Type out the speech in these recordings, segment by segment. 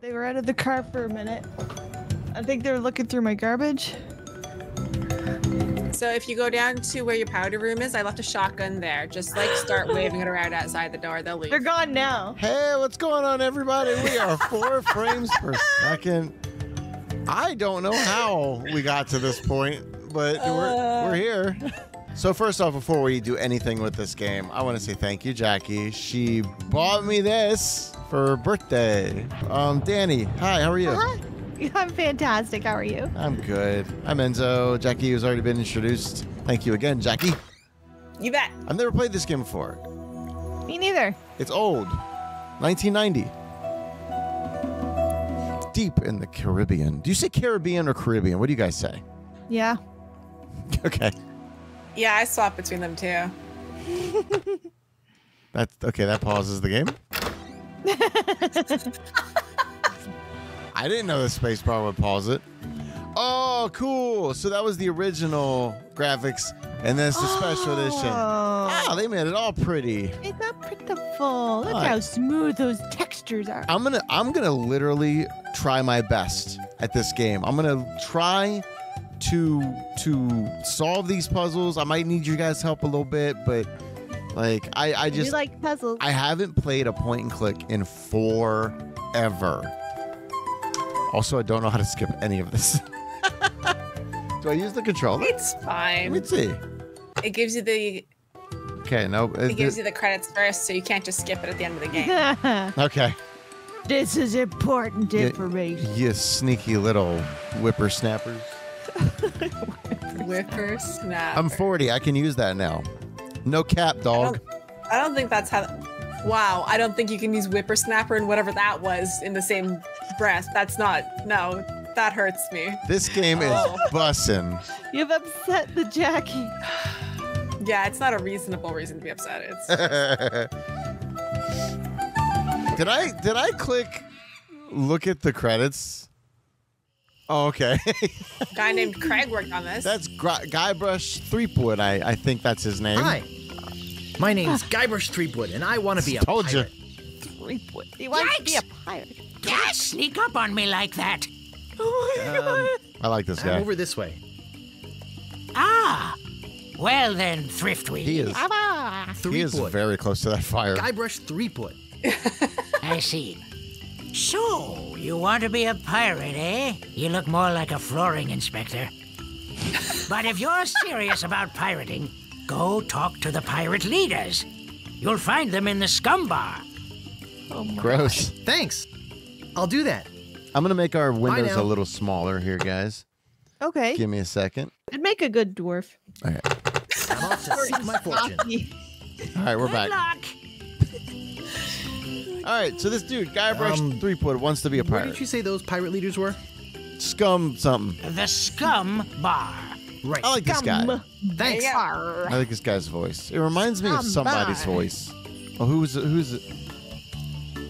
They were out of the car for a minute. I think they were looking through my garbage. So if you go down to where your powder room is, I left a shotgun there. Just like start waving it around outside the door. They'll leave. They're gone now. Hey, what's going on, everybody? We are four frames per second. I don't know how we got to this point, but we're, we're uh, here. So first off, before we do anything with this game, I want to say thank you, Jackie. She bought me this for her birthday. Um, Danny, hi, how are you? Hi. I'm fantastic. How are you? I'm good. I'm Enzo. Jackie has already been introduced. Thank you again, Jackie. You bet. I've never played this game before. Me neither. It's old. 1990. Deep in the Caribbean. Do you say Caribbean or Caribbean? What do you guys say? Yeah. Okay. Yeah, I swap between them too. That's okay. That pauses the game. I didn't know the space bar would pause it. Oh, cool. So that was the original graphics, and then it's the special edition. Oh. Wow, they made it all pretty. It's so pitiful. Look What? how smooth those textures are. I'm gonna I'm gonna literally try my best at this game. I'm gonna try to to solve these puzzles. I might need you guys' help a little bit, but like I I we just like puzzles. I haven't played a point and click in forever. Also, I don't know how to skip any of this. Do I use the controller? It's fine. Let fine. me see. It gives you the Okay, no. it gives you the credits first, so you can't just skip it at the end of the game. okay. this is important Yeah. information. You sneaky little whippersnappers. Whipper snap. I'm 40. I can use that now. No cap, I dog. don't, I don't think that's how. Wow, I don't think you can use whippersnapper and whatever that was in the same breath. That's not. No, that hurts me. This game is Oh. bussin'. You've upset the Jackie. Yeah, it's not a reasonable reason to be upset. It's did I did I click look at the credits? Oh, okay. guy named Craig worked on this. that's Gr- Guybrush Threepwood. I I think that's his name. Hi. My name's Guybrush Threepwood, and I want to be a Told you. pirate. Threepwood. He wants to be a pirate. Don't sneak up on me like that. Um, I like this I'm guy. over this way. Ah. Well then, Thriftweed. He is he is Threepwood. very close to that fire. Guybrush Threepwood. I see. So, you want to be a pirate, eh? You look more like a flooring inspector. but if you're serious about pirating, go talk to the pirate leaders. You'll find them in the scum bar. Gross. Thanks. I'll do that. I'm gonna make our windows a little smaller here, guys. Okay. Give me a second. It'd make a good dwarf. Okay. I'm off to seek my fortune. All right, we're Good back. luck. All right, so this dude, Guybrush Um, Threepwood, wants to be a Where pirate. did you say those pirate leaders were? Scum something. The scum bar. Right. I like this guy. Gum Thanks. I like this guy's voice. It reminds me of somebody's bar. voice. Oh, who's who's?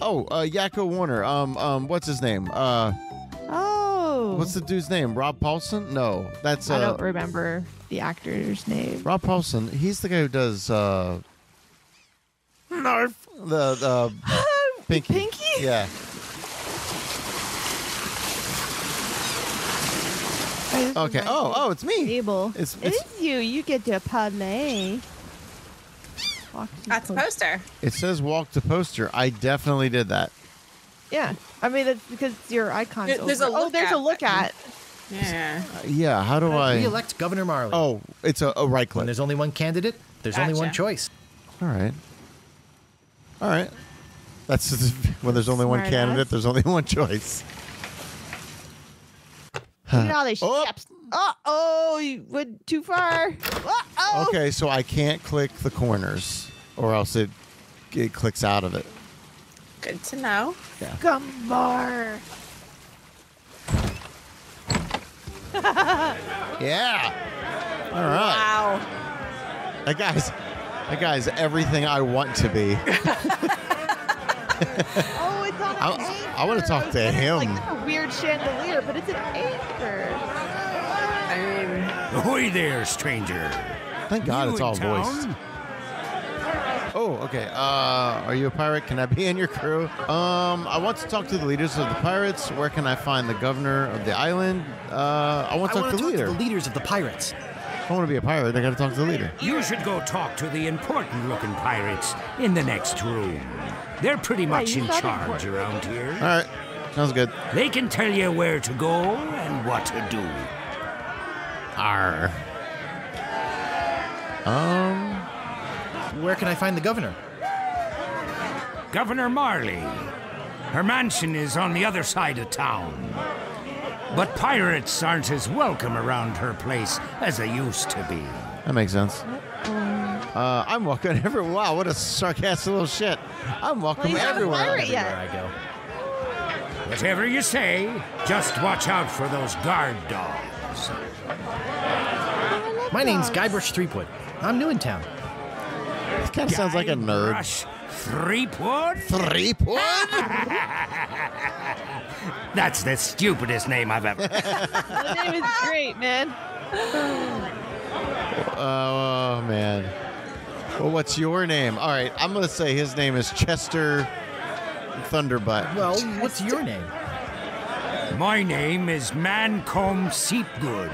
Oh, uh, Yakko Warner. Um, um, what's his name? Uh, Oh. what's the dude's name? Rob Paulsen? No, that's uh, I don't remember the actor's name. Rob Paulsen. He's the guy who does uh, Narf. The the Pinky. Pinky? Yeah. Okay. Oh, oh, it's me. Table. It's- It it's- you. You get to parlay. Walk to That's a post- poster. It says walk to poster. I definitely did that. Yeah. I mean, it's because your icon's There- there's a over. Oh, there's at a look at. Yeah. Uh, yeah. How do I? Re-elect Governor Marley. Oh, it's a, a right When click. there's only one candidate, there's only one choice. All right. All right. That's when there's only one candidate. ass. There's only one choice. Look at all these Oh. steps. Uh oh, you went too far. Uh oh. Okay, so I can't click the corners, or else it it clicks out of it. Good to know. Gumbar. Yeah. All right. Wow. That guy's that guy's everything I want to be. Oh, it's on an I- anchor. I wanna talk to It's him. Like a weird chandelier, but it's an anchor. I mean, Ahoy there, stranger. Thank God You it's all town? voiced. Oh, okay. Uh, are you a pirate? Can I be in your crew? Um, I want to talk to the leaders of the pirates. Where can I find the governor of the island? Uh, I want I to talk to to talk leader. to the leaders of the pirates. If I want to be a pirate, I got to talk to the leader. You should go talk to the important looking pirates in the next room. They're pretty much in charge important. around here. Alright, sounds good. They can tell you where to go and what to do. Arr. Um, Where can I find the governor? Governor Marley. Her mansion is on the other side of town. But pirates aren't as welcome around her place as they used to be. that makes sense. Uh, I'm welcome every. Wow, what a sarcastic little shit. I'm welcome Well, he's not a everywhere. Everywhere. I go. Whatever you say, just watch out for those guard dogs. My name's Guybrush Threepwood. I'm new in town. This kind of sounds like a nerd. Rush Threepwood? Three point. That's the stupidest name I've ever. The name is great, man. Oh, oh man. Well, what's your name? All right, I'm gonna say his name is Chester Thunderbutt. Well, what's your name? My name is Mancomb Seepgood.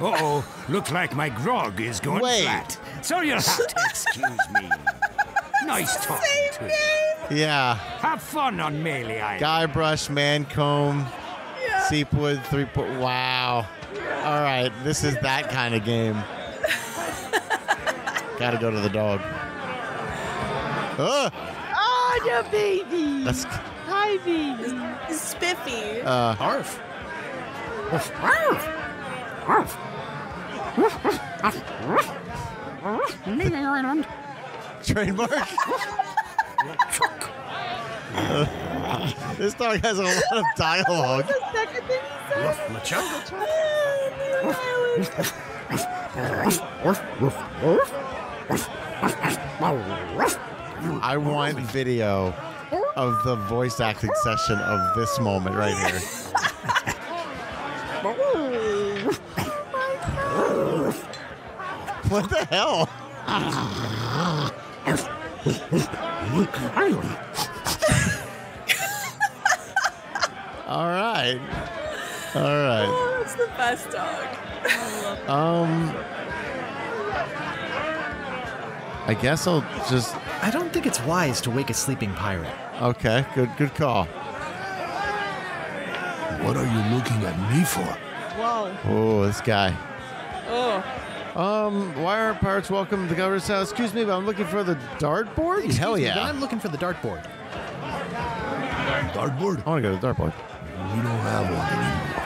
Uh-oh, looks like my grog is going Wait. flat. So you'll have to excuse me. Nice talking to you. Yeah, Have fun on Melee Island. Guybrush, Mancomb, Seepwood, three point. Wow. All right, this is that kind of game. Got to go to the dog. Ugh, Oh, the baby. that's Hi, baby. Spiffy. uh, Arf. trademark. This dog has a lot of dialogue. The second thing he said. I want video of the voice acting session of this moment right here. What the hell? All right. All right. Oh, that's the best dog. Um I guess I'll just I don't think it's wise to wake a sleeping pirate. okay, good good call. What are you looking at me for? Whoa. Oh, this guy. Oh. Um, why aren't pirates welcome to the governor's house? Excuse me, but I'm looking for the dartboard? Hell Excuse me, yeah. but I'm looking for the dartboard. Dartboard? I want to go to the dartboard. We don't have one anymore.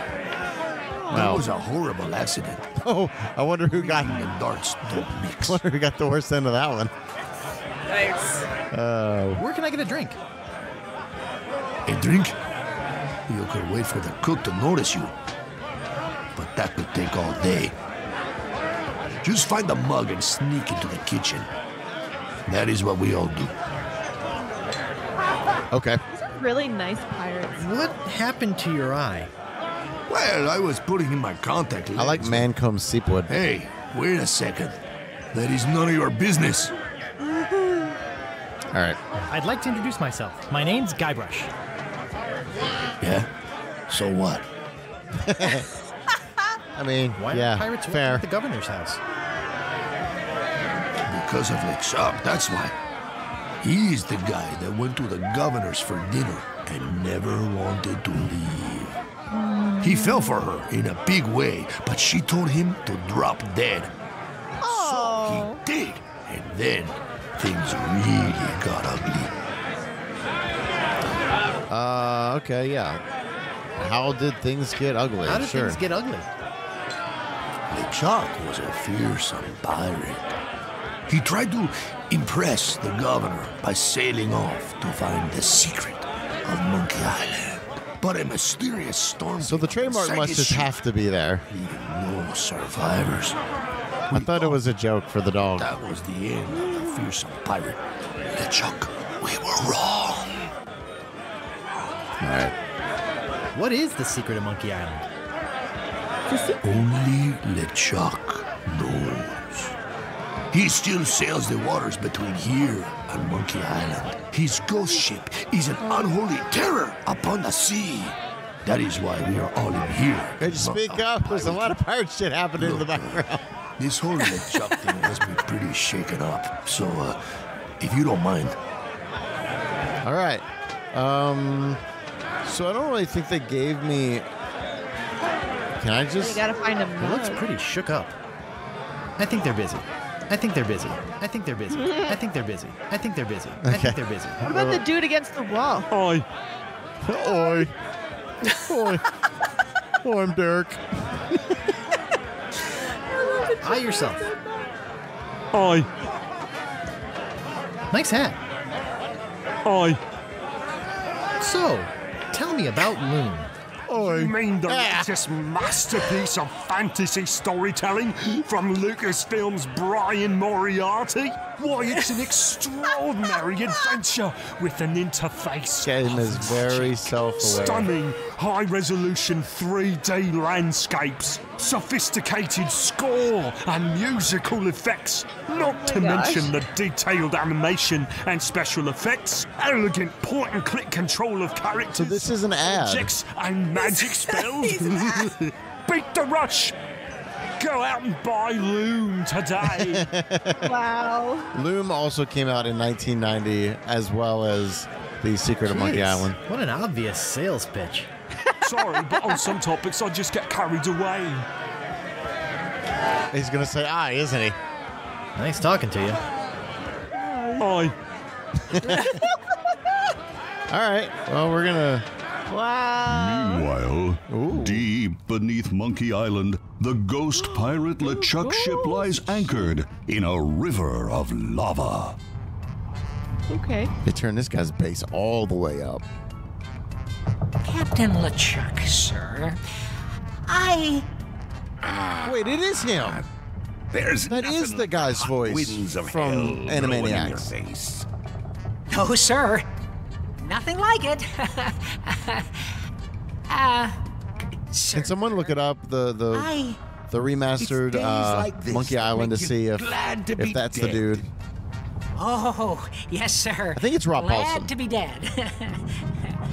That Well, was a horrible accident. oh, I wonder who got The darts don't mix. wonder who got the worst end of that one. Nice. Uh, Where can I get a drink? A drink? You could wait for the cook to notice you. But that could take all day. Just find the mug and sneak into the kitchen. That is what we all do. okay. These are really nice pirates. What happened to your eye? Well, I was putting in my contact lens. I like Mancomb Seepwood. Hey, wait a second. That is none of your business. All right. I'd like to introduce myself. My name's Guybrush. Yeah? So what? I mean, Why yeah, pirates fair. at the governor's house? Because of LeChuck, that's why. He's the guy that went to the governor's for dinner and never wanted to leave. He fell for her in a big way, but she told him to drop dead. Oh. He did, and then things really got ugly. Uh, okay, yeah. How did things get ugly? How did sure. things get ugly? LeChuck was a fearsome pirate. He tried to impress the governor by sailing off to find the secret of Monkey Island. But a mysterious storm. so the trademark must just have to be there. leaving no survivors. I thought it was a joke for the dog. That was the end of the fearsome pirate. LeChuck, we were wrong. All right. What is the secret of Monkey Island? Only LeChuck knows. He still sails the waters between here and Monkey Island. His ghost ship is an unholy terror upon the sea. That is why we are all in here. Could you speak up? There's a lot of pirate shit happening in the background. This whole LeChuck thing has me pretty shaken up. So, uh, if you don't mind, All right. Um, so I don't really think they gave me. Can I just? You gotta find a It looks pretty shook up. I think they're busy. I think they're busy. I think they're busy. I think they're busy. I think they're busy. I Okay. think they're busy. What about the uh, dude against the wall? Oi. Oi. Oi. Oh, I'm Derek. Eye yourself. Oi, Nice hat. oi. So, tell me about Loom. Oi. You mean the Ah. latest masterpiece of fantasy storytelling from Lucasfilm's Brian Moriarty? Why, it's an extraordinary adventure with an interface. Game is very self-aware. Stunning high resolution 3D landscapes, sophisticated score, and musical effects. Not oh to Oh gosh. mention the detailed animation and special effects, elegant point and click control of characters. So this is an ad. Objects and magic spells. He's an ad. Beat the rush. Go out and buy Loom today. Wow. Loom also came out in 1990, as well as The Secret of Monkey Island. What an obvious sales pitch. Sorry, but on some topics I just get carried away. He's gonna say "I," isn't he? Nice talking to you. I All right. Well, we're gonna. Wow. Meanwhile, Ooh. Deep beneath Monkey Island, the ghost pirate LeChuck ship lies anchored in a river of lava. Okay. They turned this guy's base all the way up. Captain LeChuck, sir. I. Wait, it is him. There's That is the guy's voice winds of from hell blowing in your Animaniacs. No, sir. Nothing like it. uh, sir. Can someone look it up? The the I. the remastered uh, like Monkey Island to see if glad to if be that's the dude. Oh, yes, sir. I think it's Rob Glad Paulsen. to be dead.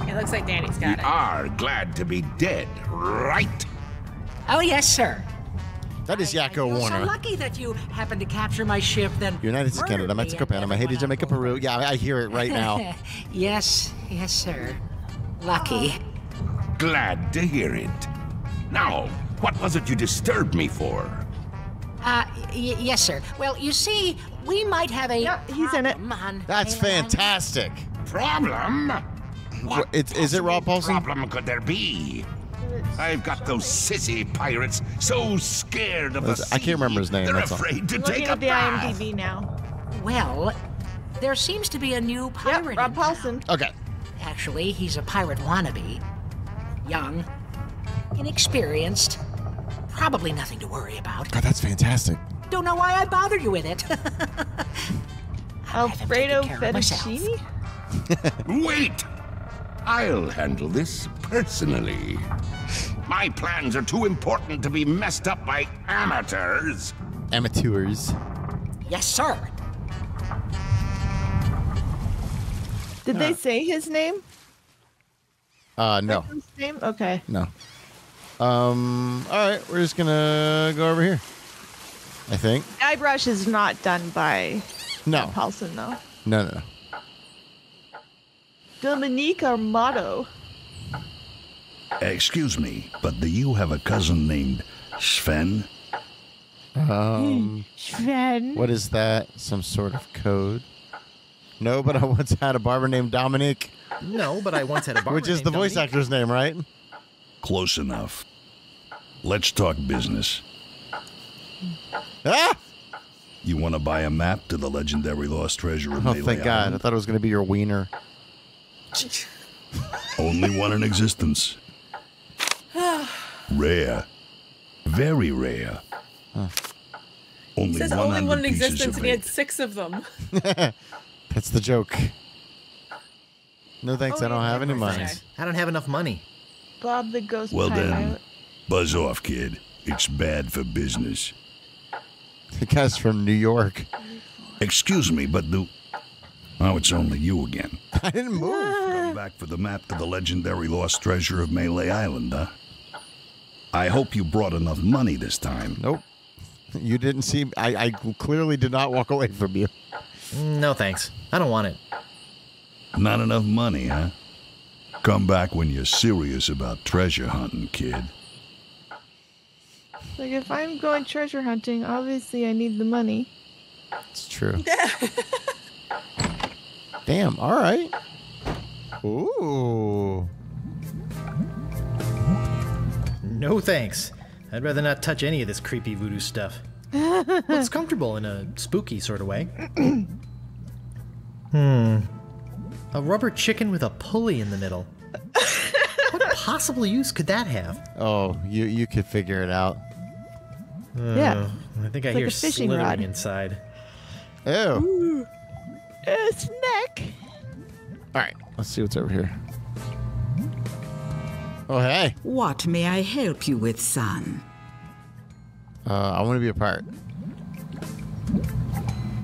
It looks like Danny's We got it. We are glad to be dead, right? oh, yes, sir. That is I Yakko feel Warner. so lucky that you happened to capture my ship. Then United States, murdered Canada, me Mexico, and Panama, Haiti, everyone Jamaica, on. Peru. Yeah, I hear it right now. yes, yes, sir. Lucky. Glad to hear it. Now, what was it you disturbed me for? Uh, y- yes, sir. Well, you see, we might have a. Yep, he's in it. problem on That's Island Island. fantastic. Problem? What it's- is it Rob Paulsen? problem could there be? I've got those sissy pirates so scared of the That's- I can't remember his name, They're that's all. afraid to Looking take a at the bath. IMDb now. Well, there seems to be a new pirate. Yep, Rob Paulsen. Okay. Actually, he's a pirate wannabe. Young, inexperienced, probably nothing to worry about. God, that's fantastic. Don't know why I bother you with it. I'll have him Alfredo taken care of myself. Fettuccine? Wait! I'll handle this personally. My plans are too important to be messed up by amateurs. Amateurs. Yes, sir. Did they say his name? Uh, no, His name? Okay. no. Um. All right, we're just gonna go over here. I think. Guybrush is not done by No. Paulsen, though. No, no, no. Dominique Armato. Excuse me, but do you have a cousin named Sven? Um. Sven. What is that? Some sort of code? No, but I once had a barber named Dominic, No, but I once had a barber which is named the voice Dominique. actor's name, right? Close enough. Let's talk business. Ah! You want to buy a map to the legendary lost treasure of Oh, Melee thank God! I Island? thought it was gonna be your wiener. Only one in existence. rare. Very rare. Only It says 100 only one in pieces existence, of and he had it. six of them. That's the joke. No thanks, Oh, I don't yeah, have any yeah, money. okay. I don't have enough money. Bob the Ghost Well then, buzz off, kid. It's bad for business. The guy's from New York. Excuse me, but do. Oh, it's only you again. I didn't move. Come back for the map to the legendary lost treasure of Melee Island, huh? I hope you brought enough money this time. Nope. You didn't see. I, I clearly did not walk away from you. No thanks. I don't want it. Not enough money, huh? Come back when you're serious about treasure hunting, kid. Like if I'm going treasure hunting, obviously I need the money. It's true. Damn. All right. Ooh. No thanks. I'd rather not touch any of this creepy voodoo stuff. Looks comfortable in a spooky sort of way. hmm. A rubber chicken with a pulley in the middle. What possible use could that have? Oh, you you could figure it out. Yeah. I think I like hear a fishing slithering rod. inside. Ew. A snack. All right. Let's see what's over here. Oh hey. What may I help you with, son? Uh, I want to be a pirate.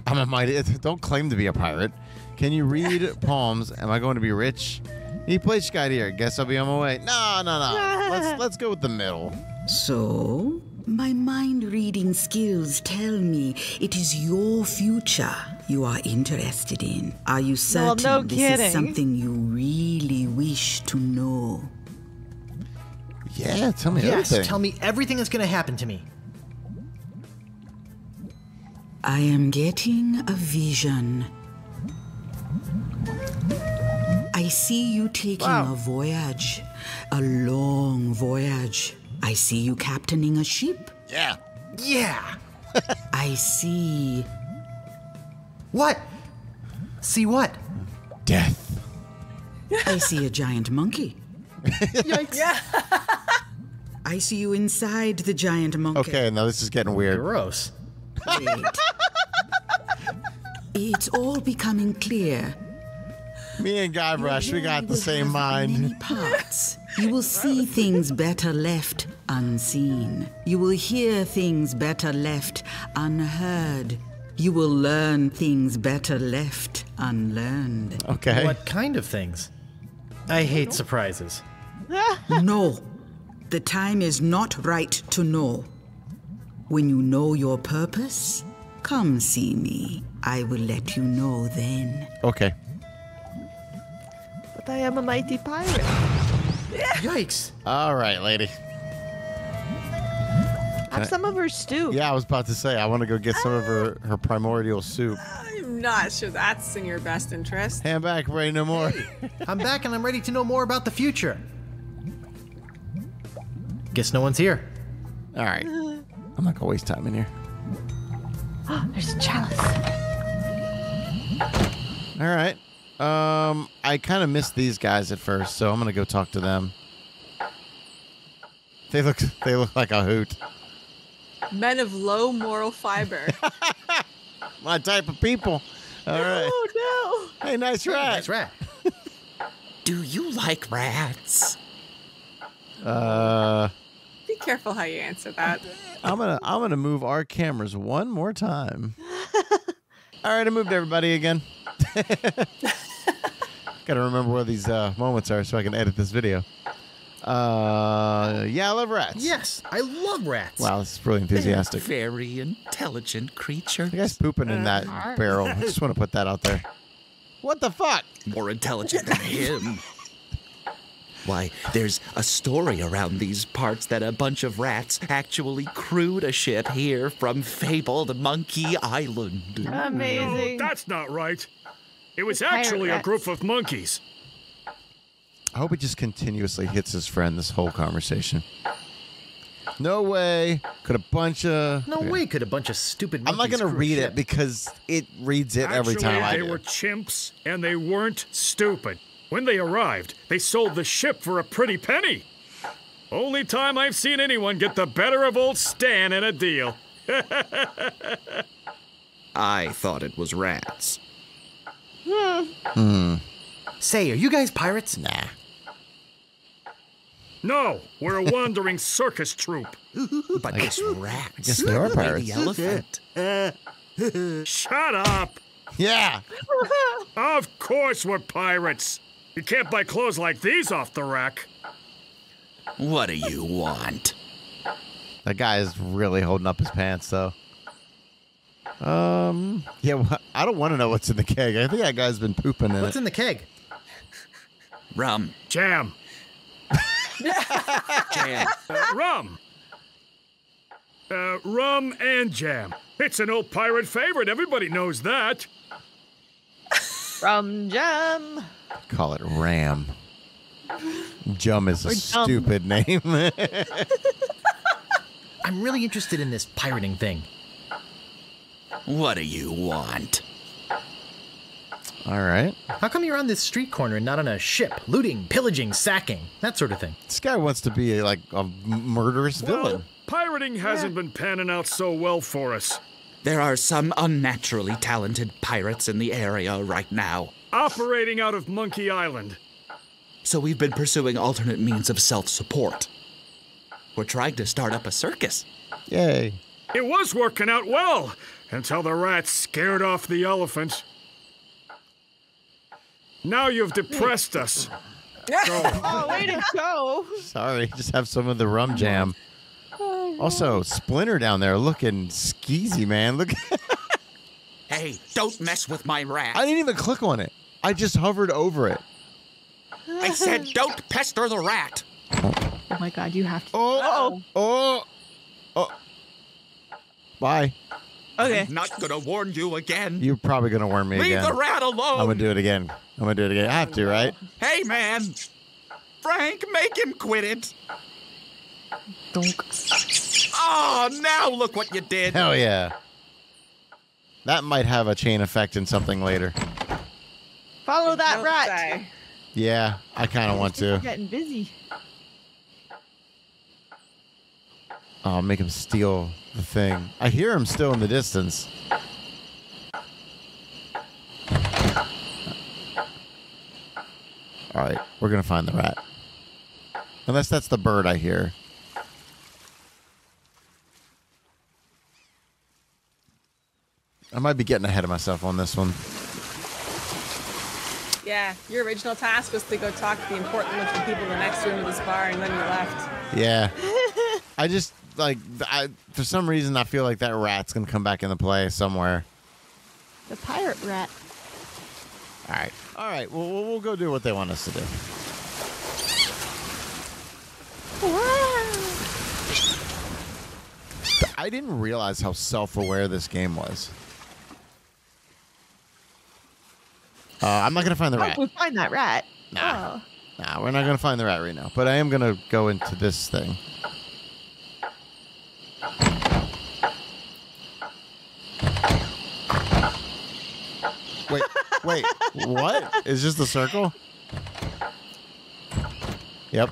I'm a mighty. Don't claim to be a pirate. Can you read palms? Am I going to be rich? He plays Skydeer. Guess I'll be on my way. No, no, no. let's let's go with the middle. So, my mind reading skills tell me it is your future you are interested in. Are you Well, certain no this kidding. is something you really wish to know? Yeah, tell me Yes, everything. tell me everything that's going to happen to me. I am getting a vision. I see you taking a voyage, a long voyage. I see you captaining a ship. Yeah. Yeah. I see. What? See what? Death. I see a giant monkey. Yikes. I see you inside the giant monkey. Okay, now this is getting weird. Gross. Wait. it's all becoming clear. Me and Guybrush, we got the same mind. Many parts. You will see things better left unseen. You will hear things better left unheard. You will learn things better left unlearned. Okay. What kind of things? I hate surprises. no, the time is not right to know. When you know your purpose, come see me. I will let you know then. Okay. But I am a mighty pirate. Yikes. All right, lady. Have some of her stew. Yeah, I was about to say I want to go get some of her ah. her primordial soup. I'm not sure that's in your best interest. Hand back, Ray, no more. I'm back and I'm ready to know more about the future. Guess no one's here. All right. I'm not gonna waste time in here. There's a chalice. All right. Um, I kind of missed these guys at first, so I'm gonna go talk to them. They look they look like a hoot. Men of low moral fiber. My type of people. All right. Oh no. Hey, nice rat. Nice rat. Do you like rats? Uh, Be careful how you answer that. I'm gonna I'm gonna move our cameras one more time. All right, I moved everybody again. Gotta remember where these uh, moments are so I can edit this video. Uh, yeah, I love rats. Yes, I love rats. Wow, this is really enthusiastic. Very intelligent creature. The guy's pooping in that barrel. I just want to put that out there. What the fuck? More intelligent than him. Why, there's a story around these parts that a bunch of rats actually crewed a ship here from fabled Monkey Island. Amazing. That's not right. It was Pirate actually a group of monkeys. I hope he just continuously hits his friend this whole conversation. No way. Could a bunch of. No way could a bunch of stupid I'm not going to read ship. it because it reads it every Actually, time I they do. were chimps, and they weren't stupid. When they arrived, they sold the ship for a pretty penny. Only time I've seen anyone get the better of old Stan in a deal. I thought it was rats. Hmm. Say, are you guys pirates? Nah. No, we're a wandering circus troupe. But this rat. I guess they are pirates. The elephant. Shut up! Yeah. Of course we're pirates. You can't buy clothes like these off the rack. What do you want? That guy is really holding up his pants, though. Um. Yeah. wha- I don't want to know what's in the keg. I think that guy's been pooping in it. What's it. in the keg? Rum. Jam. Jam. Uh, rum. Uh, rum and jam. It's an old pirate favorite. Everybody knows that. Rum jam. Call it Ram. Jum is a Or Jum. stupid name. I'm really interested in this pirating thing. What do you want? All right. How come you're on this street corner and not on a ship, looting, pillaging, sacking, that sort of thing? This guy wants to be like a murderous Well, villain. pirating hasn't been panning out so well for us. There are some unnaturally talented pirates in the area right now. Operating out of Monkey Island. So we've been pursuing alternate means of self support. We're trying to start up a circus. Yay. It was working out well until the rats scared off the elephant. Now you've depressed us. Oh, way to go. Sorry, just have some of the rum jam. Also, Splinter down there looking skeezy, man. Look, Hey, don't mess with my rat. I didn't even click on it. I just hovered over it. I said don't pester the rat. Oh my god, you have to. Oh, oh, oh. Bye. Okay. I'm not gonna warn you again. You're probably gonna warn me Leave again. the rat alone. I'm gonna do it again. I'm gonna do it again. I have to, right? Hey, man. Frank, make him quit it. Oh, now look what you did. Hell yeah. That might have a chain effect in something later. Follow that Don't rat. say. Yeah, I kind of want to. getting busy. I'll make him steal the thing. I hear him still in the distance. All right, we're gonna find the rat. Unless that's the bird I hear. I might be getting ahead of myself on this one. Yeah, your original task was to go talk to the important looking people in the next room of this bar, and then you left. Yeah. I just like I for some reason I feel like that rat's gonna come back into play somewhere. The pirate rat. All right. All right. Well, we'll, we'll go do what they want us to do. I didn't realize how self-aware this game was. Uh, I'm not gonna find the Oh, rat. we find that rat. Nah. Oh. Nah, we're not gonna find the rat right now. But I am gonna go into this thing. Wait, wait, what? Is this the circle? Yep.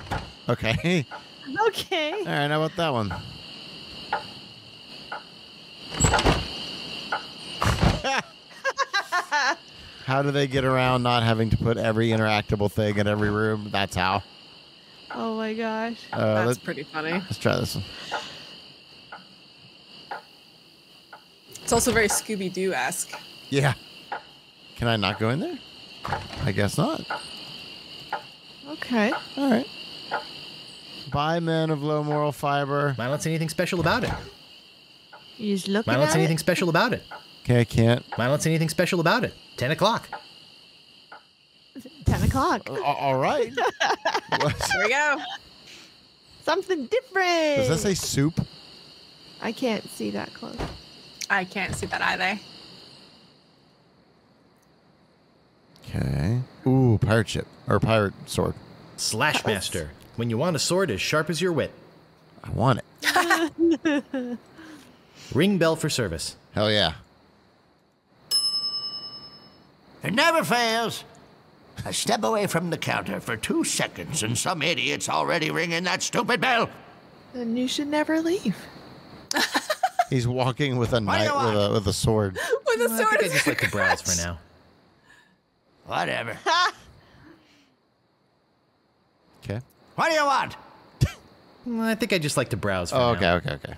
Okay. Okay. All right. How about that one? how do they get around not having to put every interactable thing in every room? That's how. Oh my gosh. Uh, That's pretty funny. let's try this one. It's also very Scooby Doo esque. Yeah. Can I not go in there? I guess not. Okay. All right. Bye, men of low moral fiber. I don't see anything special about it. You just looking I don't see anything special about it. Okay, I can't. I don't see anything special about it. 10 o'clock. Ten o'clock. Uh, all right. Here we go. Something different. Does that say soup? I can't see that close. I can't see that either. Okay. Ooh, pirate ship or pirate sword. Slash Master. When you want a sword as sharp as your wit. I want it. Ring bell for service. Hell yeah. It never fails. I step away from the counter for two seconds and some idiot's already ringing that stupid bell. Then you should never leave. He's walking with a What do knife with a with a sword. With a I sword. think I just like to browse for now. Whatever. Okay. What do you want? Mm, I think I just like to browse. For Oh, now. okay, okay, okay.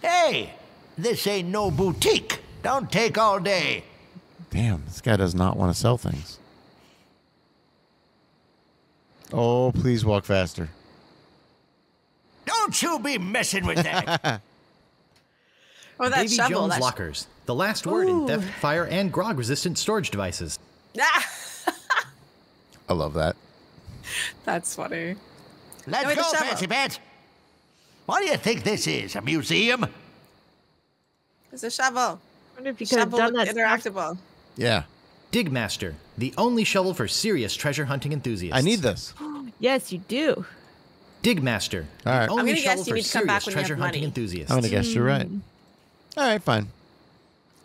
Hey, this ain't no boutique. Don't take all day. Damn, this guy does not want to sell things. Oh, please walk faster. Don't you be messing with that. Oh, that Davy shovel. Jones that sh- lockers. The last word in theft, fire, and grog-resistant storage devices. Ah, I love that. that's funny. Let's No, wait, the go, shovel. Fancy Pants. What do you think this is? A museum? It's a shovel. I wonder if you could have Shovel done that. interactable. Yeah, Digmaster, the only shovel for serious treasure hunting enthusiasts. I need this. Yes, you do. Digmaster, All right. the only shovel for need to come serious when you have treasure hunting money. enthusiasts. I'm gonna guess you're right. All right, fine.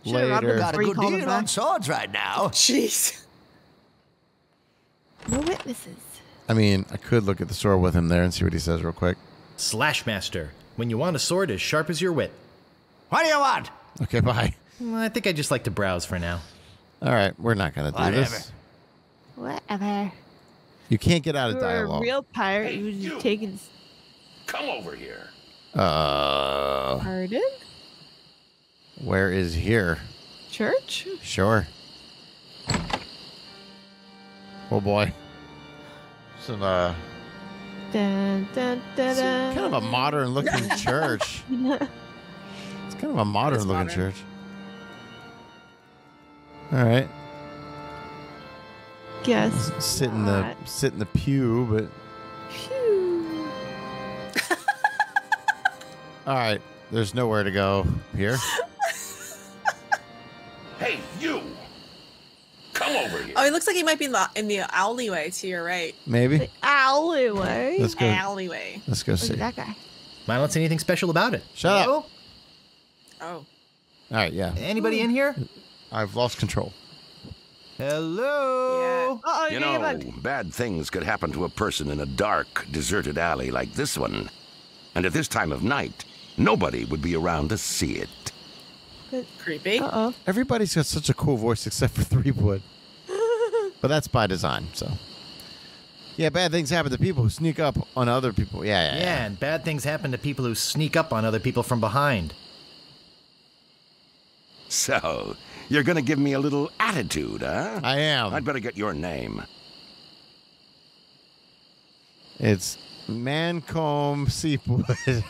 Should've robbed him Later. Got a good deal on swords right now. Jeez. No witnesses. I mean, I could look at the sword with him there and see what he says real quick. Slashmaster, when you want a sword as sharp as your wit. What do you want? Okay, bye. Mm, I think I just like to browse for now. All right, we're not gonna do Whatever. this. Whatever. You can't get out If of you were a dialogue. real pirate, you would you. just take his Come over here. Uh, pardon? Where is here? Church? Sure. Oh boy. Some uh, Dun, dun, dun, it's dun. kind of a modern looking church. It's kind of a modern It's looking modern. church. All right, Guess. sit in the not. sit in the pew, but Phew. all right. There's nowhere to go here. Hey, you. Come over here. Oh, it looks like he might be in the in the alleyway to your right. Maybe. Alleyway. Let's go. Alleyway. Let's go see. that guy. Might see anything special about it. Shut up. Oh. All right, yeah. Anybody in here? I've lost control. Hello? Uh-oh, You know, getting bad things could happen to a person in a dark, deserted alley like this one. And at this time of night, nobody would be around to see it. Creepy. Uh-oh. Everybody's got such a cool voice except for Threepwood. but that's by design, so. Yeah, bad things happen to people who sneak up on other people. Yeah, yeah, Yeah, and bad things happen to people who sneak up on other people from behind. So, you're gonna give me a little attitude, huh? I am. I'd better get your name. It's Mancomb Seepwood.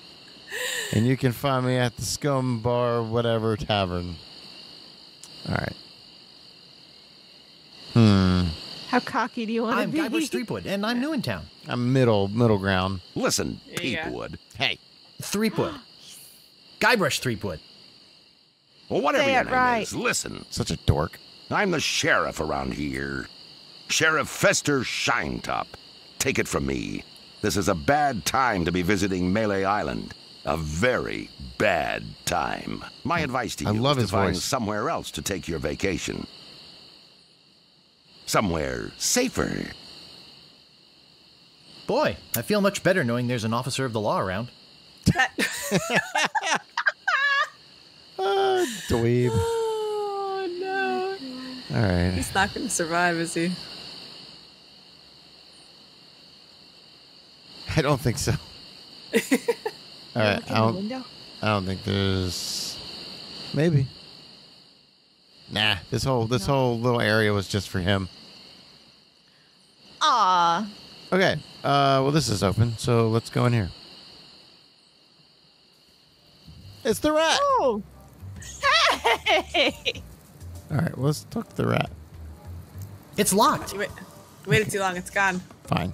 and you can find me at the Scum Bar, whatever tavern. All right. Hmm. How cocky do you want to be? I'm be? Guybrush Threepwood, and I'm new in town. I'm middle middle ground. Listen, There. Peepwood. Hey. Threepwood. Guybrush Threepwood. Well, whatever Say your it name right. is, listen. Such a dork. I'm the sheriff around here. Sheriff Fester Shinetop. Take it from me. This is a bad time to be visiting Melee Island. A very bad time. My advice to you I love is to find voice. somewhere else to take your vacation. Somewhere safer. Boy, I feel much better knowing there's an officer of the law around. That- Uh, dweeb. oh no. All right. He's not gonna survive, is he? I don't think so. All right. I don't, window. I don't think there's. Maybe. Nah. This whole this whole little area was just for him. Aw. Okay. Uh. Well, this is open, so let's go in here. It's the rat. Oh. Hey. All right. Well, let's talk to the rat. It's locked. You, wait, you waited too long. It's gone. Fine.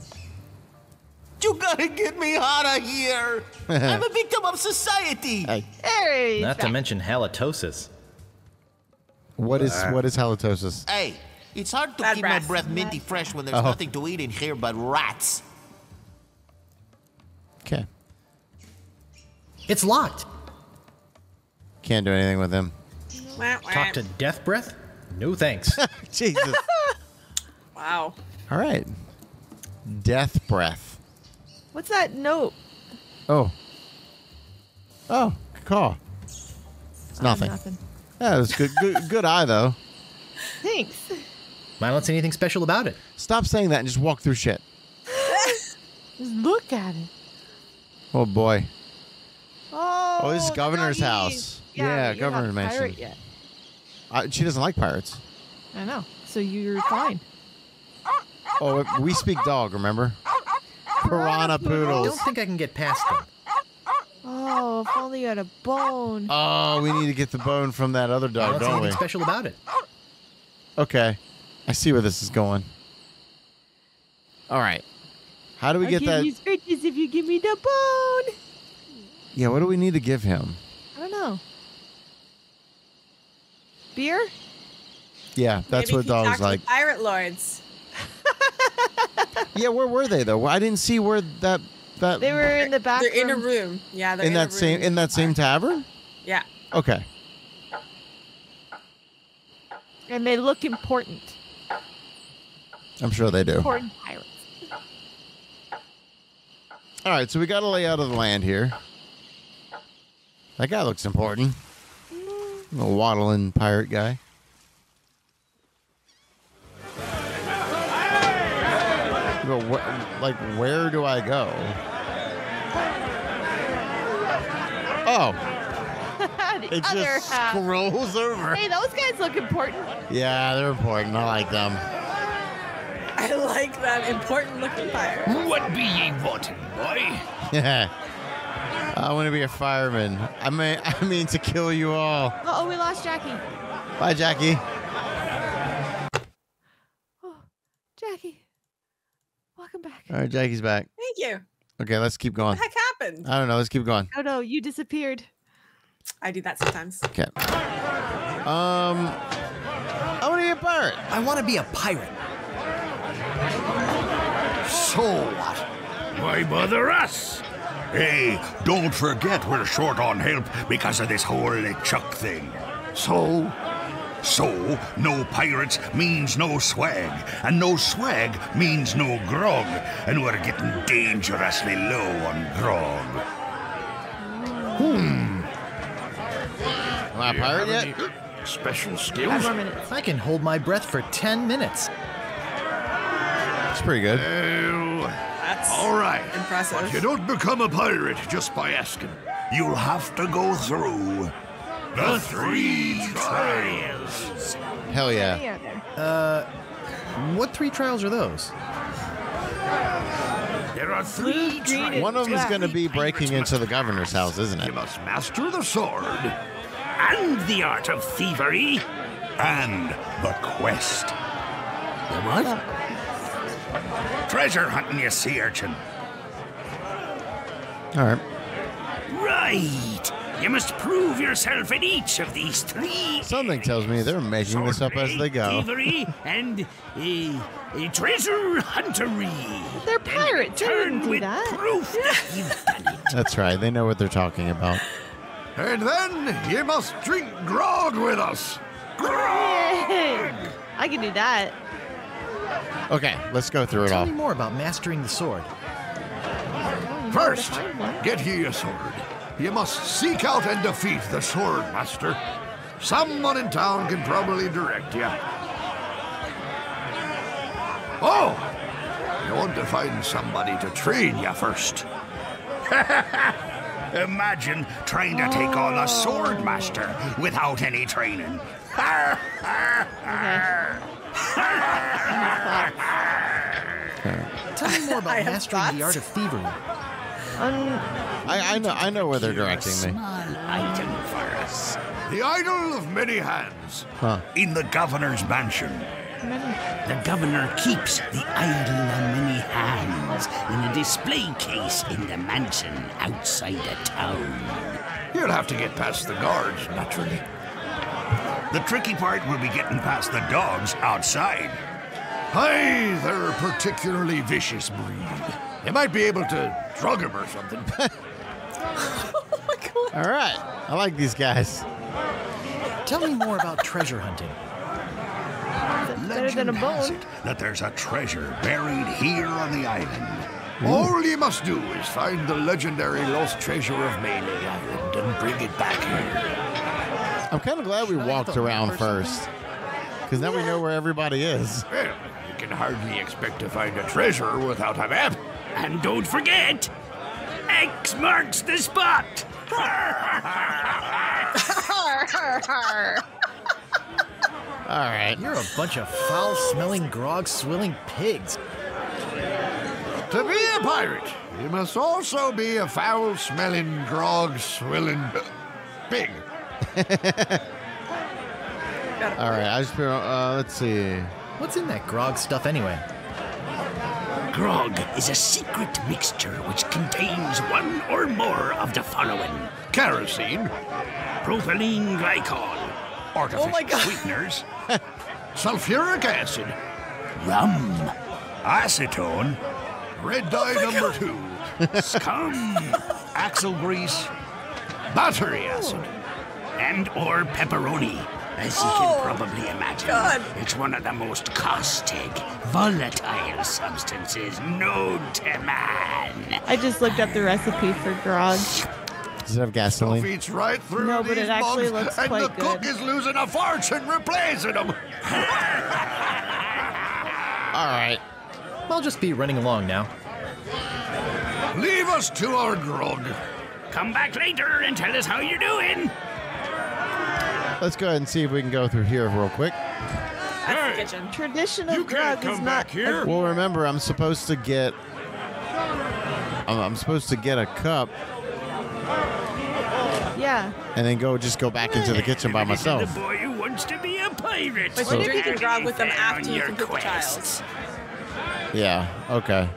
You gotta get me out of here. I'm a victim of society. Hey. Hey. Not to mention halitosis. What is ah. what is halitosis? Hey, it's hard to Bad keep breath. my breath minty fresh when there's Oh. nothing to eat in here but rats. Okay. It's locked. Can't do anything with him. Wah, wah. Talk to Death Breath? No thanks. Jesus. Wow. All right. Death breath. What's that note? Oh. Oh, call. It's nothing. Nothing. Yeah, it was good. Good, good eye though. Thanks. I don't see anything special about it. Stop saying that and just walk through shit. Just look at it. Oh boy. Oh, Oh, this is governor's house. Yeah, Yeah, but governor mansion. Yet. Uh, she doesn't like pirates. I know. So you're fine. Oh, we speak dog. Remember? Piranha I poodles. don't think I can get past them. Oh, if only you had a bone. Oh, we need to get the bone from that other dog, don't see don't anything we? special about it. Okay. I see where this is going. All right. How do we I'll get give that? you scratches if you give me the bone. Yeah, what do we need to give him? I don't know. Beer? Yeah, that's Maybe what dogs like. Pirate lords. Yeah, where were they though? I didn't see where that that They were in the back They're in a room. room. Yeah, they're in in, that a same in that same tavern. Yeah. Okay. And they look important. I'm sure they do. Important pirates. All right, so we got a layout of the land here. That guy looks important. Mm-hmm. A waddling pirate guy. But wh- like, where do I go? Oh, it other just half. scrolls over. Hey, those guys look important. Yeah, they're important. I like them. I like that important looking fire. What be ye wanting, boy? Yeah. I want to be a fireman. I mean, I mean to kill you all. Uh oh, we lost Jackie. Bye, Jackie. Oh, Jackie. Welcome back. All right, Jackie's back. Thank you. Okay, let's keep going. What the heck happened? I don't know. Let's keep going. Oh no, you disappeared. I do that sometimes. Okay. Um, I want to be a pirate. I want to be a pirate. So what? Why bother us? Hey, don't forget we're short on help because of this whole LeChuck thing. So? So, no pirates means no swag, and no swag means no grog, and we're getting dangerously low on grog. Hmm. Am I a pirate yet? Special Five skills? more minutes. I can hold my breath for 10 minutes. That's pretty good. Well, That's all right. impressive. But you don't become a pirate just by asking. You'll have to go through the three trials. Hell yeah. Hey out there. Uh, what three trials are those? There are three green, and One of them is going to be breaking into the governor's house, isn't it? You must master the sword. and the art of thievery. And the quest. The what? Treasure hunting, you sea urchin. All right. Right. You must prove yourself in each of these three. Something tells me they're making this up as they go. Thievery and a, uh, treasure huntery. They're pirates. They Turn wouldn't do with that. proof that you've done it. That's right. They know what they're talking about. And then you must drink grog with us. Grog! I can do that. Okay, let's go through it Tell all. me more about mastering the sword. First, get ye a sword. You must seek out and defeat the sword master. Someone in town can probably direct you. Oh, you want to find somebody to train you first. Imagine trying to take on a sword master without any training. Tell me more about mastering the art of thievery. Un- I, I know. I know where they're directing me. Small item for us. The idol of many hands. Huh? In the governor's mansion. The governor keeps the idol of many hands in a display case in the mansion outside the town. You'll have to get past the guards, naturally. The tricky part will be getting past the dogs outside. Aye, they're a particularly vicious breed. You might be able to drug him or something. Oh All right. I like these guys. Tell me more about treasure hunting. better than a Legend has bone. it that there's a treasure buried here on the island. All you must do is find the legendary lost treasure of Melee Island and bring it back here. I'm kind of glad we walked around first. Because now we know where everybody is. Well, you can hardly expect to find a treasure without a map. And don't forget, X marks the spot. All right. You're a bunch of foul smelling, grog swilling pigs. To be a pirate, you must also be a foul smelling, grog swilling pig. All right. I just uh, let's see. What's in that grog stuff anyway? Grog is a secret mixture which contains one or more of the following. Kerosene, propylene glycol, oh artificial my God. sweeteners, sulfuric acid, rum, acetone, red dye oh number two, scum, axle grease, battery acid. and or pepperoni. As you Oh, can probably imagine, God. it's one of the most caustic, volatile substances known to man. I just looked up the recipe for grog. Does it have gasoline? Feeds right through No, but these it actually mugs, looks and the quite cook is losing a fortune replacing them. All right. I'll just be running along now. Leave us to our grog. Come back later and tell us how you're doing. Let's go ahead and see if we can go through here real quick. That's the kitchen. Traditional grog is not. Well, remember, I'm supposed to get. I'm, I'm supposed to get a cup Yeah. and then go just go back into the kitchen by myself. The boy who wants to be a pirate. But So- you're drinking grog with them after you your complete the quests. Yeah. Okay.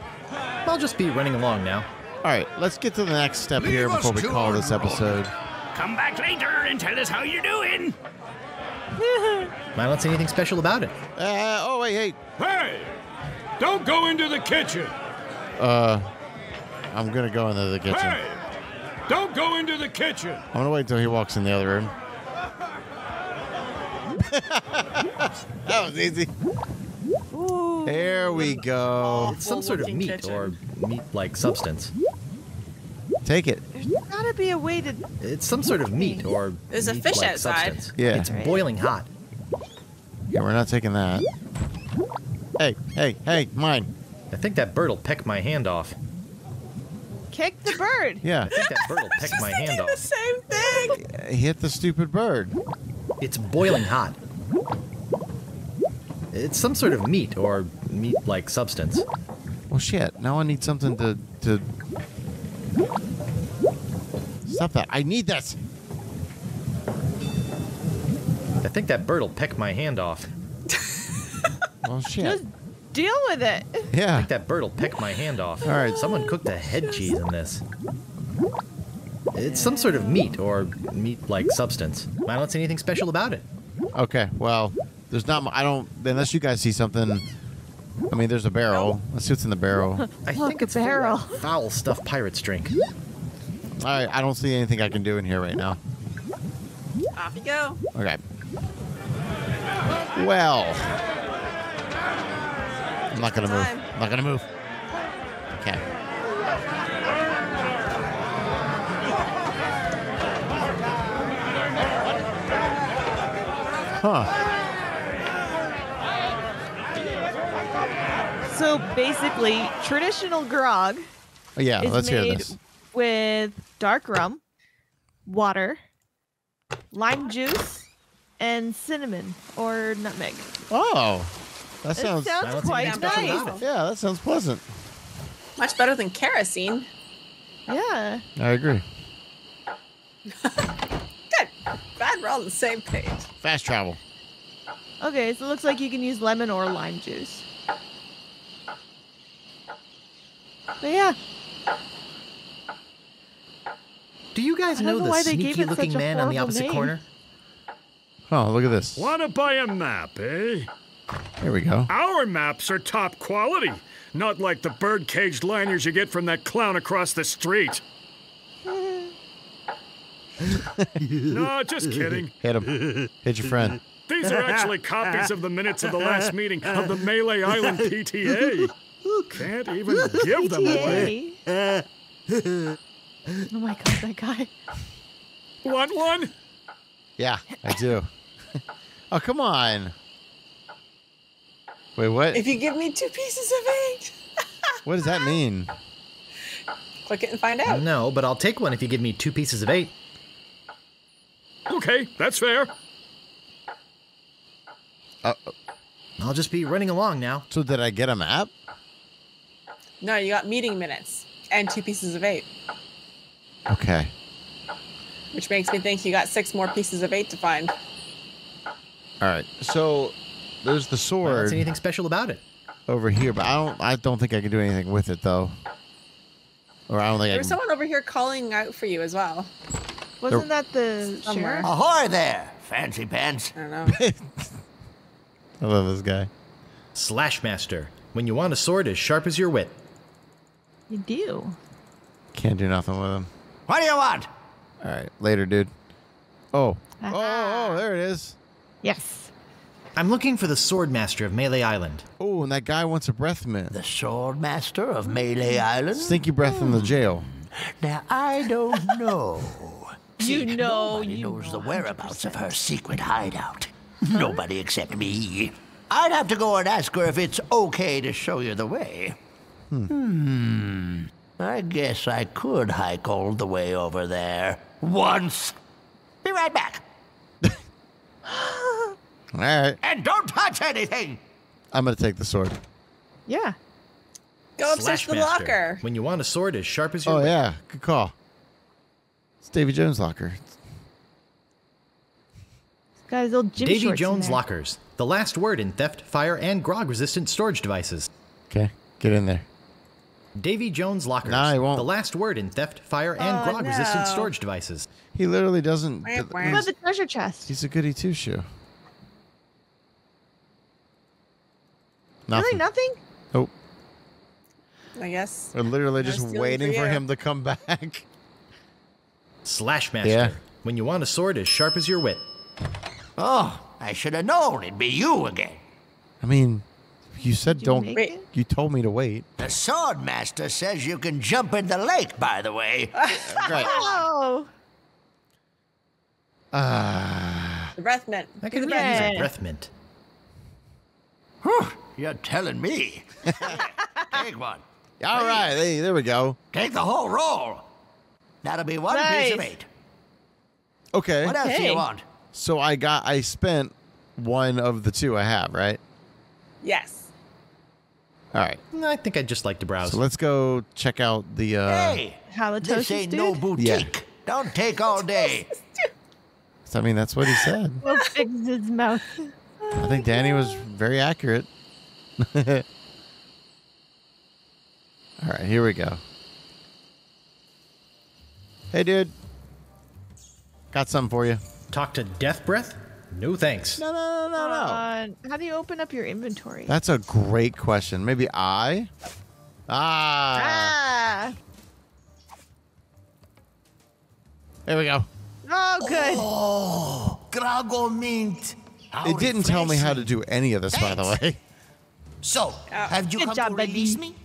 I'll just be running along now. All right. Let's get to the next step Leave here before we call this grog. episode. Come back later and tell us how you're doing. I don't see anything special about it. Uh, oh wait, hey. Hey! Don't go into the kitchen! Uh, I'm gonna go into the kitchen. Hey! Don't go into the kitchen! I'm gonna wait until he walks in the other room. that was easy. There we go. It's some sort of meat kitchen. or meat-like substance. Take it. There's gotta be a way to. It's some sort of meat or There's a meat-like fish outside. substance. Yeah. It's boiling hot. Yeah, we're not taking that. Hey, hey, hey, mine. I think that bird will peck my hand off. Kick the bird. Yeah. I think that bird will peck my hand The off. same thing. Uh, hit the stupid bird. It's boiling hot. It's some sort of meat or meat-like substance. Well, shit. Now I need something to to stop that. I need this. I think that bird will peck my hand off. Well, shit. Just deal with it. Yeah. I Yeah. think that bird will peck my hand off. All right. Someone cooked a head cheese in this. It's some sort of meat or meat-like substance. I don't see anything special about it. Okay. Well, there's not. I don't. Unless you guys see something. I mean, there's a barrel. Let's see what's in the barrel. I Look, think it's a barrel. foul stuff pirates drink. All right. I don't see anything I can do in here right now. Off you go. Okay. Well. I'm not gonna move. I'm not gonna move. Okay. Huh. So basically, traditional grog Oh, yeah, is let's hear made this. with dark rum, water, lime juice, and cinnamon or nutmeg. Oh, that It sounds. sounds I don't see quite anything nice. about. Yeah, that sounds pleasant. Much better than kerosene. Yeah. I agree. Good. Glad we're all on the same page. Fast travel. Okay, so it looks like you can use lemon or lime juice. But yeah, Do you guys know know the why they gave it sneaky-looking such a man on the opposite name. corner? Oh, look at this. Wanna buy a map, eh? Here we go. Our maps are top quality, not like the bird caged liners you get from that clown across the street. no, just kidding. Hit him. Hit your friend. These are actually copies of the minutes of the last meeting of the Melee Island PTA. Can't even give them away. Oh my god, that guy. Want one? Yeah, I do. oh, come on. Wait, what? If you give me two pieces of eight. What does that mean? Click it and find out. No, but I'll take one if you give me two pieces of eight. Okay, that's fair. Uh, I'll just be running along now. So did I get a map? No, you got meeting minutes and two pieces of eight, Okay. which makes me think you got six more pieces of eight to find. All right. So there's the Well, sword that's anything special about it. over here, but I don't. I don't think I can do anything with it though. Or I don't think I can. someone over here calling out for you as well. Wasn't that the Somewhere. sheriff? Ahoy there, fancy pants. I don't know. I love this guy. Slash Master. When you want a sword as sharp as your wit. You do. Can't do nothing with him. What do you want? All right. Later, dude. Oh. Uh-huh. Oh, oh, there it is. Yes. I'm looking for the Sword Master of Melee Island. Oh, and that guy wants a breath mint. The sword master of Melee Island? Stinky breath in the jail. Now, I don't know. You know, Nobody you knows the know whereabouts of her secret hideout. Nobody except me. I'd have to go and ask her if it's okay to show you the way. Hmm. I guess I could hike all the way over there. Once. Be right back. All right. And don't touch anything! I'm gonna take the sword. Yeah. Go upstairs Slash to the Master. locker. When you want a sword as sharp as your Oh wit. yeah, good call. It's Davy Jones' locker. Got his old gym Davy Jones. Lockers. The last word in theft, fire, and grog resistant storage devices. Okay, get in there. Davy Jones Lockers. Nah, he won't. The last word in theft, fire, and uh, Oh, grog resistant storage devices. He literally doesn't. Wah, wah. What about the treasure chest? he's a goody two shoe. Really nothing? Nope. I guess. We're literally just waiting for for him to come back. Slash Master. Yeah. When you want a sword as sharp as your wit. Oh, I should have known it'd be you again. I mean, you said Did you don't. make Wait. You told me to wait. The sword master says you can jump in the lake, by the way. Right. Oh. Ah. The breath mint. I Do could the breath use mint. a breath mint. Whew, you're telling me. Take one. All right. Hey, there we go. Take the whole roll. That'll be one piece of Nice. eight. Okay. What else do you want? So I got. I spent one of the two I have. Right. Yes. All right. I think I'd just like to browse. So let's go check out the. uh hey, Halitosis, this ain't dude? no boutique. Yeah. Don't take all day. I mean, that's what he said. Will fix his mouth. I think Danny was very accurate. All right, here we go. Hey, dude. Got something for you. Talk to Death Breath? No thanks. No, no, no, no, no. Uh, how do you open up your inventory? That's a great question. Maybe I? Ah. ah. There we go. Oh, good. Oh, Grago Mint. How It didn't tell me how to do any of this, by the way. So, have you Good come job, to buddy. release me?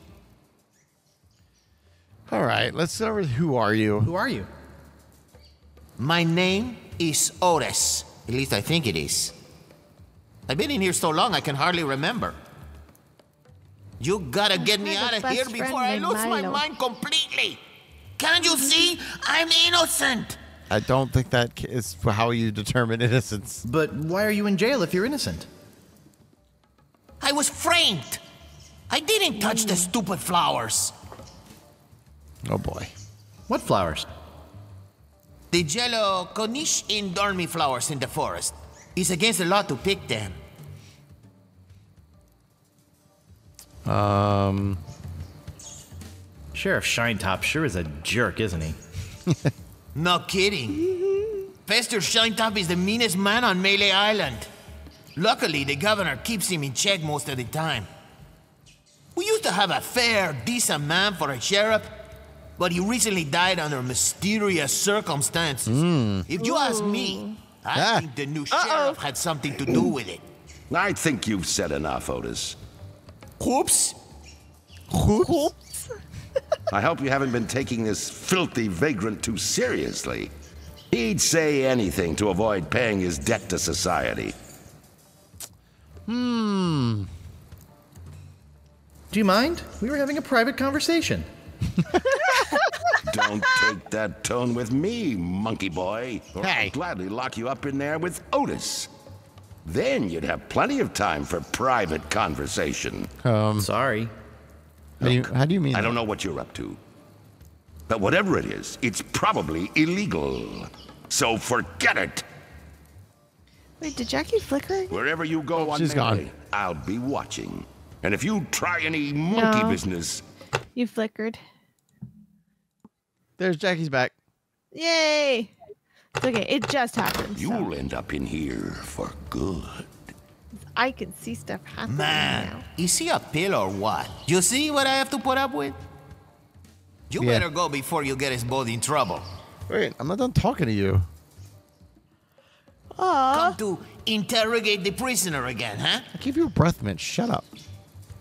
All right, let's start with who are you? Who are you? My name is Otis. At least I think it is. I've been in here so long I can hardly remember. You gotta get me out of here before I named lose my mind completely. Can't you see? I'm innocent. I don't think that is how you determine innocence. But why are you in jail if you're innocent? I was framed. I didn't touch the stupid flowers. Oh boy. What flowers? The jello caniche endormi flowers in the forest. It's against the law to pick them. Um, Sheriff Shinetop sure is a jerk, isn't he? No kidding. Fester Shinetop is the meanest man on Melee Island. Luckily, the governor keeps him in check most of the time. We used to have a fair, decent man for a sheriff, but he recently died under mysterious circumstances. If you ask me, I Ah. think the new sheriff had something to do with it. I think you've said enough, Otis. Whoops. whoops. I hope you haven't been taking this filthy vagrant too seriously. He'd say anything to avoid paying his debt to society. Hmm. Do you mind? We were having a private conversation. Don't take that tone with me, monkey boy. Or I'll gladly lock you up in there with Otis. Then you'd have plenty of time for private conversation. Um, Sorry. How do you, how do you mean? I don't know what you're up to. But whatever it is, it's probably illegal. So forget it. Wait, did Jackie flicker? Wherever you go on she's Melee, gone. I'll be watching. And if you try any monkey No. business, You flickered. There's Jackie's back. Yay! It's okay. It just happened. you'll end up in here for good. I can see stuff happening Man, now. is he a pill or what? You see what I have to put up with? You Yeah. better go before you get us both in trouble. Wait, I'm not done talking to you. Come to interrogate the prisoner again, huh? I gave you a breath mint. Shut up.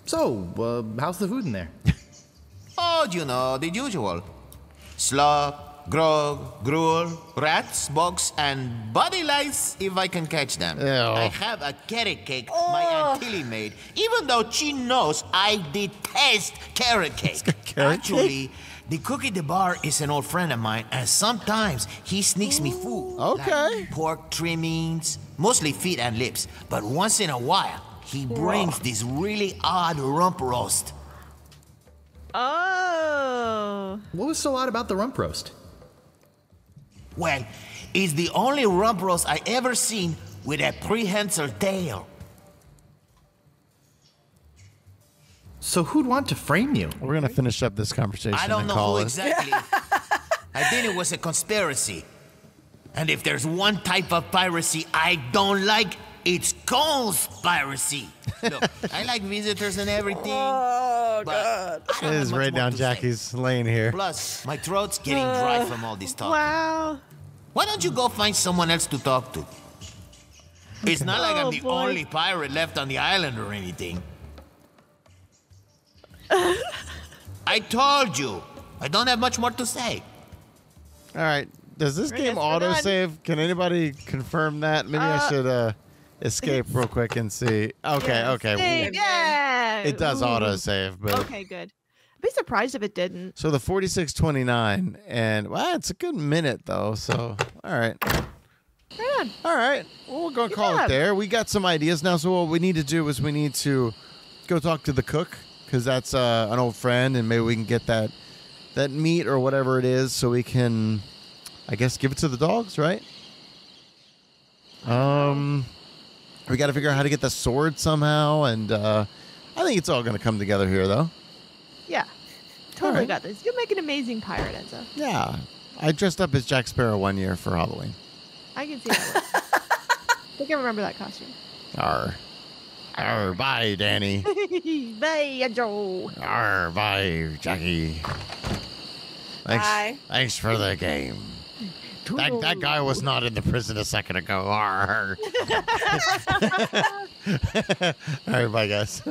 So, uh, how's the food in there? Oh, you know, the usual. Slop, grog, gruel, rats, bugs, and body lice if I can catch them. Ew. I have a carrot cake oh. my Aunt Tilly made, even though she knows I detest carrot cake. carrot Actually, the cook at the bar is an old friend of mine, and sometimes he sneaks me food. like Okay. pork trimmings, mostly feet and lips. But once in a while, he brings this really odd rump roast. Oh. What was so odd about the rump roast? Well, it's the only rump roast I ever seen with a prehensile tail. So who'd want to frame you? We're gonna finish up this conversation. I don't and know call who it. exactly. I think it was a conspiracy. And if there's one type of piracy I don't like, it's conspiracy. Look, I like visitors and everything. Oh. Oh, God. It is right down Jackie's lane here. Plus, my throat's getting dry from all this talk. Wow. Why don't you go find someone else to talk to? It's not like Oh, I'm the boy. only pirate left on the island or anything. I told you. I don't have much more to say. All right. Does this game guess we're autosave? Can anybody confirm that? Maybe I Uh, should uh, escape real quick and see. Okay, okay. save, yeah. It does Ooh. autosave, but Okay, good. I'd be surprised if it didn't. so the 4629 and well, it's a good minute though. So, all right. Right all right. Well, we're going to Good call it there. We got some ideas now. So what we need to do is we need to go talk to the cook because that's uh, an old friend, and maybe we can get that that meat or whatever it is, so we can, I guess, give it to the dogs, right? Um, we got to figure out how to get the sword somehow, and uh, I think it's all going to come together here, though. Yeah. Totally right. got this. You'll make an amazing pirate, Enzo. Yeah. I dressed up as Jack Sparrow one year for Halloween. I can see that. I think I remember that costume. Arr. Arr, bye, Danny. Bye, Enzo. Arr, bye, Jackie. Thanks, Bye. thanks for the game. That, that guy was not in the prison a second ago. Arr. All right, bye, guys.